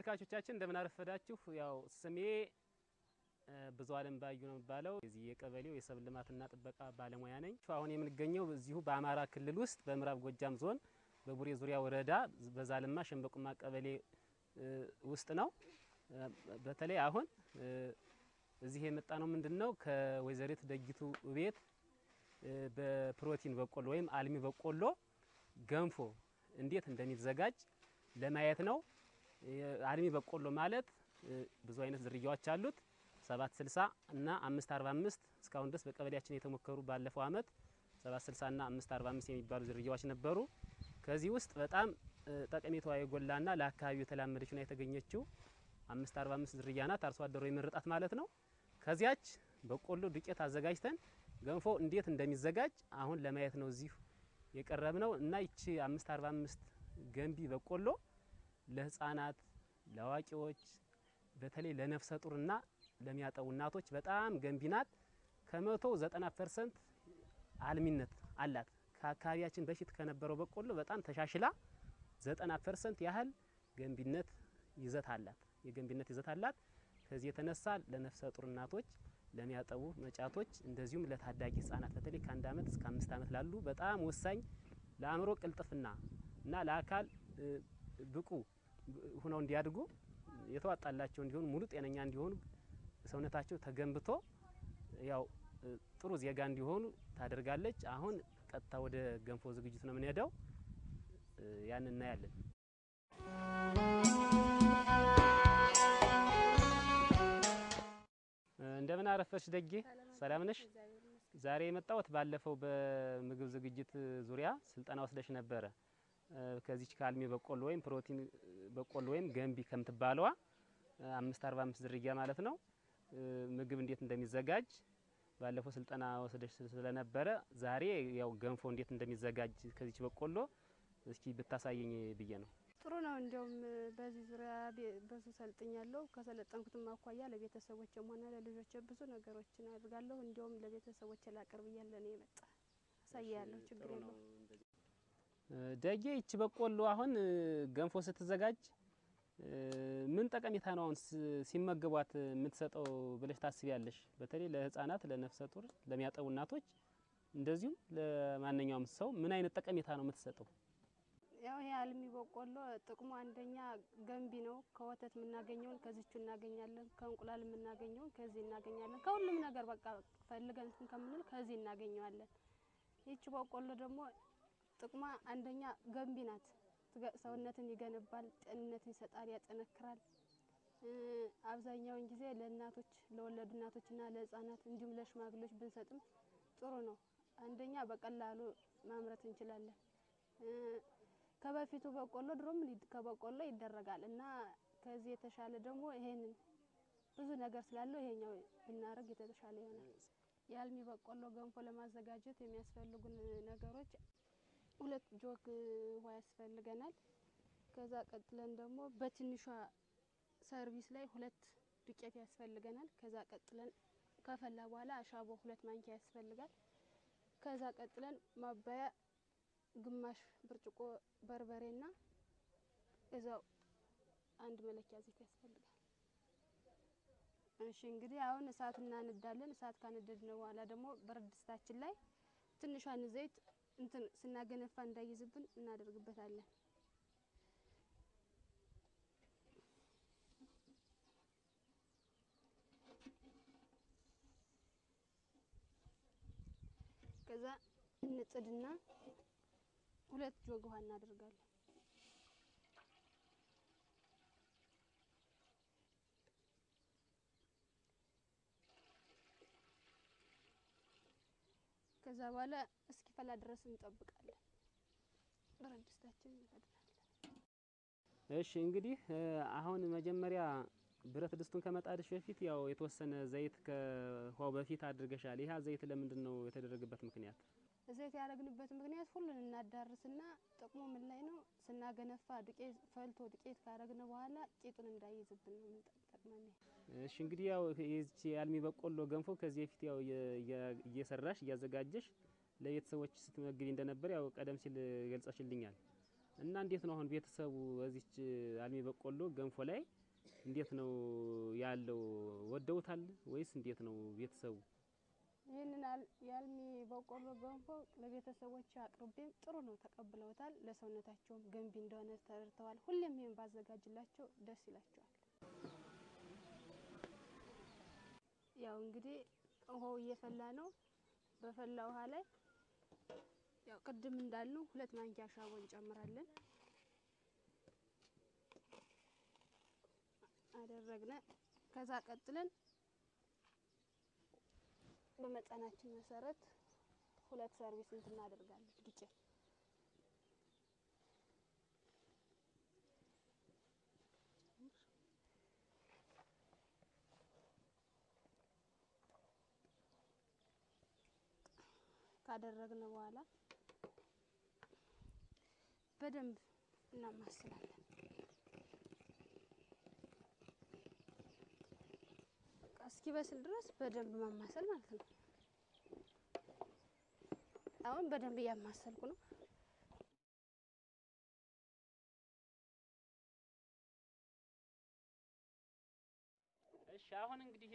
ተመልካቾቻችን እንደምን አረፈዳችሁ። ያው ስሜ ብዙ አለም ባዩ ነው የሚባለው የዚህ የቀበሌው የሰብል ልማትና ጥበቃ ባለሙያ ነኝ። አሁን የምንገኘው እዚሁ በአማራ ክልል ውስጥ በምዕራብ ጎጃም ዞን በቡሬ ዙሪያ ወረዳ በዛልማ ሸንበቁማ ቀበሌ ውስጥ ነው። በተለይ አሁን እዚህ የመጣ ነው ምንድን ነው ከወይዘሪት ደጊቱ ቤት በፕሮቲን በቆሎ ወይም አልሚ በቆሎ ገንፎ እንዴት እንደሚዘጋጅ ለማየት ነው። አልሚ በቆሎ ማለት ብዙ አይነት ዝርያዎች አሉት። 760 እና 545 እስካሁን ድረስ በቀበሌያችን የተሞከሩ ባለፈው አመት 760 እና 545 የሚባሉ ዝርያዎች ነበሩ። ከዚህ ውስጥ በጣም ጠቀሜታዋ የጎላና ለአካባቢው የተላመደችና የተገኘችው 545 ዝርያ ናት። አርሶ አደሮ የመረጣት ማለት ነው። ከዚያች በቆሎ ዱቄት አዘጋጅተን ገንፎ እንዴት እንደሚዘጋጅ አሁን ለማየት ነው እዚሁ የቀረብ ነው እና ይቺ 545 ገንቢ በቆሎ ለህፃናት፣ ለአዋቂዎች በተለይ ለነፍሰ ጡርና ለሚያጠቡ እናቶች በጣም ገንቢ ናት። ከመቶ 90 ፐርሰንት አልሚነት አላት። ከአካባቢያችን በፊት ከነበረው በቆሎ በጣም ተሻሽላ 90 ፐርሰንት ያህል ገንቢነት ይዘት አላት። የገንቢነት ይዘት አላት። ከዚህ የተነሳ ለነፍሰ ጡር እናቶች፣ ለሚያጠቡ መጫቶች እንደዚሁም ለታዳጊ ህጻናት በተለይ ከአንድ አመት እስከ አምስት አመት ላሉ በጣም ወሳኝ ለአእምሮ ቅልጥፍና እና ለአካል ብቁ ሁነው እንዲያድጉ የተዋጣላቸው እንዲሆኑ ሙሉ ጤነኛ እንዲሆኑ ሰውነታቸው ተገንብቶ ያው ጥሩ ዜጋ እንዲሆኑ ታደርጋለች። አሁን ቀጥታ ወደ ገንፎ ዝግጅት ነው የምንሄደው። ያን እናያለን። እንደምን አረፈች ደጌ፣ ሰላም ነሽ? ዛሬ የመጣሁት ባለፈው በምግብ ዝግጅት ዙሪያ ስልጠና ወስደሽ ነበረ። ከዚች ከአልሚ በቆሎ ወይም ፕሮቲን በቆሎ ወይም ገንቢ ከምትባለዋ አምስት አርባ አምስት ዝርያ ማለት ነው ምግብ እንዴት እንደሚዘጋጅ ባለፈው ስልጠና ወስደሽ ስለነበረ ዛሬ ያው ገንፎ እንዴት እንደሚዘጋጅ ከዚች በቆሎ እስኪ ብታሳየኝ ብዬ ነው። ጥሩ ነው። እንዲያውም በዚህ ዙሪያ ብዙ ሰልጥኛለሁ። ከሰለጠንኩትም አኳያ ለቤተሰቦችም ሆነ ለልጆች ብዙ ነገሮችን አድርጋለሁ። እንዲያውም ለቤተሰቦች ላቀርብ እያለ ነው የመጣ አሳያለሁ። ችግር የለው። ደጌ ይቺ በቆሎ አሁን ገንፎ ስትዘጋጅ ምን ጠቀሜታ ነው አሁን ሲመገቧት የምትሰጠው ብለሽ ታስቢያለሽ? በተለይ ለህፃናት፣ ለነፍሰ ጡር፣ ለሚያጠቡ እናቶች እንደዚሁም ለማንኛውም ሰው ምን አይነት ጠቀሜታ ነው የምትሰጠው? ያው ይሄ አልሚ በቆሎ ጥቅሙ አንደኛ ገንቢ ነው። ከወተት የምናገኘውን ከዚቹ እናገኛለን። ከእንቁላል የምናገኘውን ከዚህ እናገኛለን። ከሁሉም ነገር በቃ ፈልገን ከምንል ከዚህ እናገኘዋለን። ይቺ በቆሎ ደግሞ ጥቅሟ አንደኛ ገንቢ ናት። ሰውነትን ይገነባል፣ ጤንነትን ይሰጣል፣ ያጠነክራል። አብዛኛውን ጊዜ ለእናቶች ለወለዱ እናቶችና ለህፃናት እንዲሁም ለሽማግሌዎች ብንሰጥም ጥሩ ነው። አንደኛ በቀላሉ ማምረት እንችላለን። ከበፊቱ በቆሎ ድሮም ከበቆሎ ይደረጋል እና ከዚህ የተሻለ ደግሞ ይሄንን ብዙ ነገር ስላለው ይሄኛው ብናደርግ የተሻለ ይሆናል። የአልሚ በቆሎ ገንፎ ለማዘጋጀት የሚያስፈልጉን ነገሮች ሁለት ጆግ ውሃ ያስፈልገናል። ከዛ ቀጥለን ደግሞ በትንሿ ሰርቪስ ላይ ሁለት ዱቄት ያስፈልገናል። ከዛ ቀጥለን ከፈላ በኋላ አሻቦ ሁለት ማንኪያ ያስፈልጋል። ከዛ ቀጥለን ማባያ ግማሽ ብርጭቆ በርበሬና እዛው አንድ መለኪያ ዘይት ያስፈልጋል። እሺ እንግዲህ አሁን እሳት እናንዳለን። እሳት ካነደድን በኋላ ደግሞ ብረት ድስታችን ላይ ትንሿን ዘይት እንትን ስናገነፋ እንዳይዝብን እናደርግበታለን። ከዛ እንጥድና ሁለት ጆግ ውሃ እናደርጋለን። ከዛ በኋላ እስኪፈላ ድረስ እንጠብቃለን። ብረት ድስታችን እንፈጥናለን። እሺ እንግዲህ አሁን መጀመሪያ ብረት ድስቱን ከመጣድሽ በፊት ያው የተወሰነ ዘይት ከውሃው በፊት አድርገሻል። ይህ ዘይት ለምንድን ነው የተደረገበት ምክንያት? ዘይት ያደረግንበት ምክንያት ሁሉን እናዳርስና ጥቅሙ ምን ላይ ነው? ስናገነፋ ዱቄት ፈልቶ ዱቄት ካረግን በኋላ ቂጡን እንዳይዝብን ነው የምንጠቅመን። እሺ እንግዲህ ያው የዚች የአልሚ በቆሎ ገንፎ ከዚህ በፊት ያው እየሰራሽ እያዘጋጀሽ ለቤተሰቦች ስትመግቢ እንደነበር ያው ቀደም ሲል ገልጸሽልኛል። እና እንዴት ነው አሁን ቤተሰቡ በዚች አልሚ በቆሎ ገንፎ ላይ እንዴት ነው ያለው? ወደውታል ወይስ እንዴት ነው ቤተሰቡ? ይህንን የአልሚ በቆሎ ገንፎ ለቤተሰቦች አቅርቤም ጥሩ ነው ተቀብለውታል። ለሰውነታቸውም ገንቢ እንደሆነ ተረድተዋል። ሁሌም ይህን ባዘጋጅላቸው ደስ ይላቸዋል። ያው እንግዲህ ውሃው እየፈላ ነው። በፈላ ውሃ ላይ ያው ቅድም እንዳልነው ሁለት ማንኪያ ሻቦ እንጨምራለን። አደረግነ ከዛ ቀጥለን በመጠናችን መሰረት ሁለት ሰርቪስ እንትን እናደርጋለን ዱቄት ካደረግን በኋላ በደንብ እናማስላለን። እስኪበስል ድረስ በደንብ ማማሰል ማለት ነው። አሁን በደንብ እያማሰልኩ ነው። እሺ አሁን እንግዲህ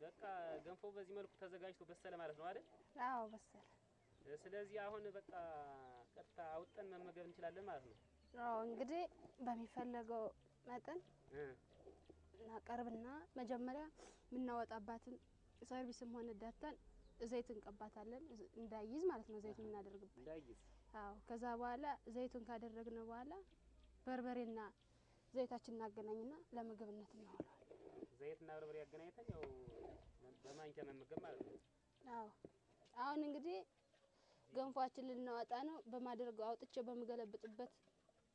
በቃ ገንፎ በዚህ መልኩ ተዘጋጅቶ በሰለ ማለት ነው አይደል? አዎ በሰለ። ስለዚህ አሁን በቃ ቀጥታ አውጠን መመገብ እንችላለን ማለት ነው። አዎ እንግዲህ በሚፈለገው መጠን እ እናቀርብና መጀመሪያ የምናወጣባትን ሰርቪስም ሆነ ዳታን ዘይት እንቀባታለን እንዳይዝ ማለት ነው። ዘይት የምናደርግበት እንዳይዝ አዎ። ከዛ በኋላ ዘይቱን ካደረግን በኋላ በርበሬና ዘይታችን እናገናኝና ለምግብነት እናውለዋለን። ዘይትና በርበሬ ያገናኝተን ያው በማንኪያ መመገብ ማለት ነው። አዎ አሁን እንግዲህ ገንፏችን ልናወጣ ነው። በማድረገው አውጥቼ በምገለብጥበት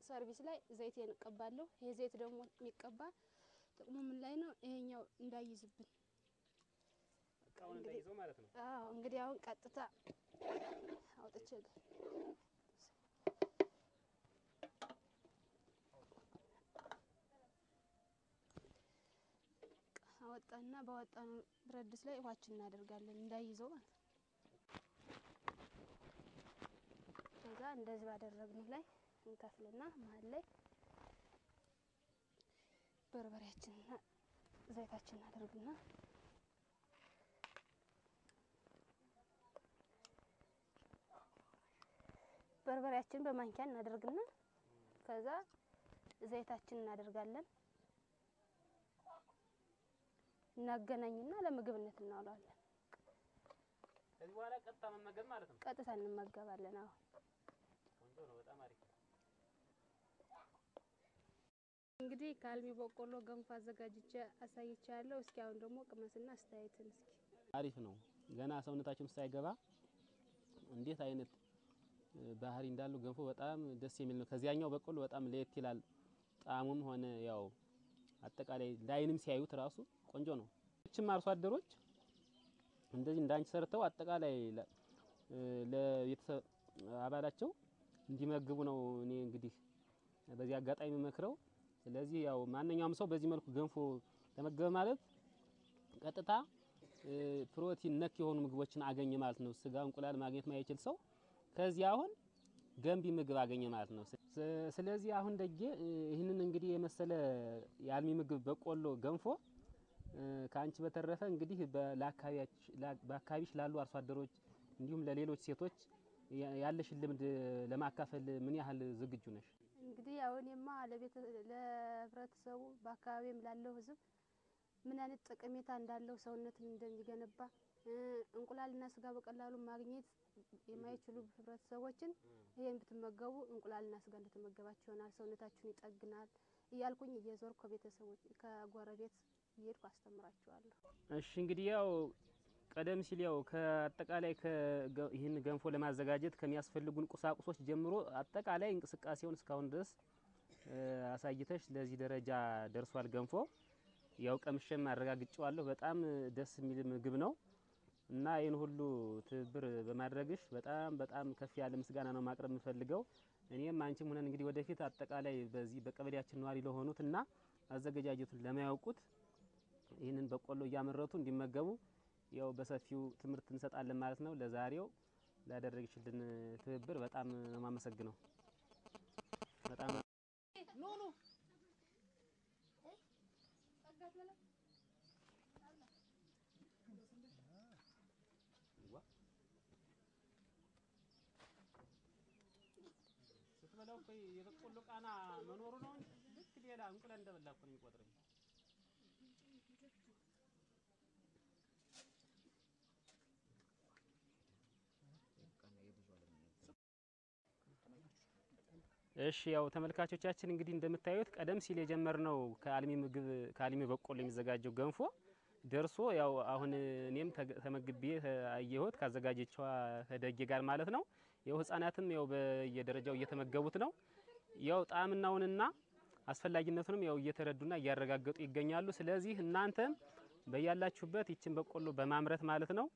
ሰርቪስ ላይ ዘይት እንቀባለሁ። ይሄ ዘይት ደግሞ የሚቀባ ጥቅሙ ምን ላይ ነው? ይሄኛው እንዳይዝብን እቃውን እንዳይዘው ማለት ነው። አዎ እንግዲህ አሁን ቀጥታ አውጥቼ አወጣና ባወጣነው ብረት ድስት ላይ ውሃችን እናደርጋለን እንዳይዘው ማለት ነው። ከዛ እንደዚህ ባደረግነው ላይ እንከፍልና መሀል ላይ በርበሬያችንና ዘይታችን እናደርግና በርበሬያችን በማንኪያ እናደርግና ከዛ ዘይታችን እናደርጋለን እናገናኝና ለምግብነት እናውለዋለን። ከዚህ በኋላ ቀጥታ መመገብ ማለት ነው። ቀጥታ እንመገባለን። አዎ ቆንጆ ነው። በጣም አሪፍ እንግዲህ ከአልሚ በቆሎ ገንፎ አዘጋጅቼ አሳይቻለሁ። እስኪ አሁን ደግሞ ቅመስና አስተያየትን እስኪ አሪፍ ነው። ገና ሰውነታችን ሳይገባ እንዴት አይነት ባህሪ እንዳለው ገንፎ በጣም ደስ የሚል ነው። ከዚያኛው በቆሎ በጣም ለየት ይላል። ጣዕሙም ሆነ ያው አጠቃላይ ለዓይንም ሲያዩት ራሱ ቆንጆ ነው። እችም አርሶ አደሮች እንደዚህ እንዳንቺ ሰርተው አጠቃላይ ለቤተሰብ አባላቸው እንዲመግቡ ነው እኔ እንግዲህ በዚህ አጋጣሚ መክረው። ስለዚህ ያው ማንኛውም ሰው በዚህ መልኩ ገንፎ ተመገበ ማለት ቀጥታ ፕሮቲን ነክ የሆኑ ምግቦችን አገኘ ማለት ነው። ስጋ፣ እንቁላል ማግኘት ማይችል ሰው ከዚህ አሁን ገንቢ ምግብ አገኘ ማለት ነው። ስለዚህ አሁን ደጌ ይህንን እንግዲህ የመሰለ የአልሚ ምግብ በቆሎ ገንፎ ከአንቺ በተረፈ እንግዲህ በአካባቢሽ ላሉ አርሶ አደሮች እንዲሁም ለሌሎች ሴቶች ያለሽን ልምድ ለማካፈል ምን ያህል ዝግጁ ነሽ? እንግዲህ አሁንማ ለህብረተሰቡ በአካባቢም ላለው ህዝብ ምን አይነት ጠቀሜታ እንዳለው ሰውነትን እንደሚገነባ እንቁላልና ስጋ በቀላሉ ማግኘት የማይችሉ ህብረተሰቦችን ይሄን ብትመገቡ እንቁላልና ስጋ እንደተመገባችሁ ይሆናል፣ ሰውነታችሁን ይጠግናል እያልኩኝ እየዞርኩ ከቤተሰቦች ከጎረቤት እየሄድኩ አስተምራችኋለሁ። እሺ እንግዲህ ያው ቀደም ሲል ያው ከአጠቃላይ ይህን ገንፎ ለማዘጋጀት ከሚያስፈልጉን ቁሳቁሶች ጀምሮ አጠቃላይ እንቅስቃሴውን እስካሁን ድረስ አሳይተሽ ለዚህ ደረጃ ደርሷል ገንፎ። ያው ቀምሼም አረጋግጬዋለሁ። በጣም ደስ የሚል ምግብ ነው እና ይህን ሁሉ ትብብር በማድረግሽ በጣም በጣም ከፍ ያለ ምስጋና ነው ማቅረብ የምፈልገው። እኔም አንቺም ሆነን እንግዲህ ወደፊት አጠቃላይ በዚህ በቀበሌያችን ነዋሪ ለሆኑት እና አዘገጃጀቱን ለማያውቁት ይህንን በቆሎ እያመረቱ እንዲመገቡ ያው በሰፊው ትምህርት እንሰጣለን ማለት ነው። ለዛሬው ላደረግችልን ትብብር በጣም ማመሰግነው በጣም no no ስትበላው የበቆሎ ቃና መኖሩ ነው። ልክ ሌላ እንቁላል እንደበላ እኮ ነው የሚቆጥረኝ። እሺ ያው ተመልካቾቻችን እንግዲህ እንደምታዩት ቀደም ሲል የጀመርነው ከአልሚ ምግብ ከአልሚ በቆሎ የሚዘጋጀው ገንፎ ደርሶ ያው አሁን እኔም ተመግቤ አየሁት ካዘጋጀችዋ ከደጌ ጋር ማለት ነው። ያው ህጻናትም ያው በየደረጃው እየተመገቡት ነው። ያው ጣዕምናውንና አስፈላጊነቱንም ያው እየተረዱና እያረጋገጡ ይገኛሉ። ስለዚህ እናንተም በያላችሁበት ይችን በቆሎ በማምረት ማለት ነው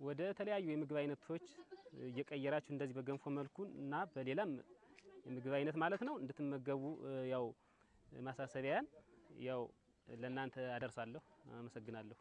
ወደ ተለያዩ የምግብ አይነቶች እየቀየራችሁ እንደዚህ በገንፎ መልኩ እና በሌላም የምግብ አይነት ማለት ነው እንድትመገቡ ያው ማሳሰቢያን ያው ለእናንተ አደርሳለሁ። አመሰግናለሁ።